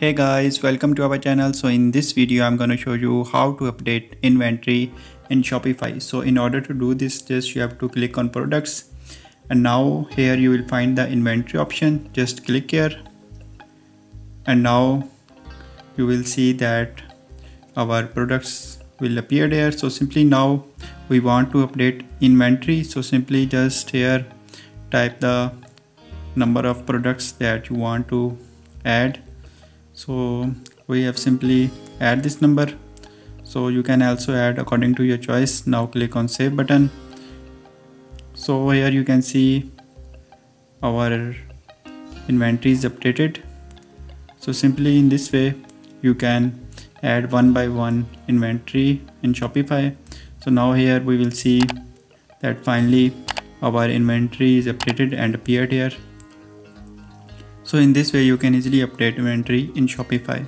hey guys welcome to our channel. So in this video i'm going to show you how to update inventory in shopify. So in order to do this just you have to click on products. And now here you will find the inventory option. Just click here. And now you will see that our products will appear there. So simply now we want to update inventory. So simply just here type the number of products that you want to add so we have simply add this number. So you can also add according to your choice. Now click on save button. So here you can see our inventory is updated. So simply in this way you can add one by one inventory in shopify. So now here we will see that finally our inventory is updated and appeared here so in this way you can easily update inventory in Shopify.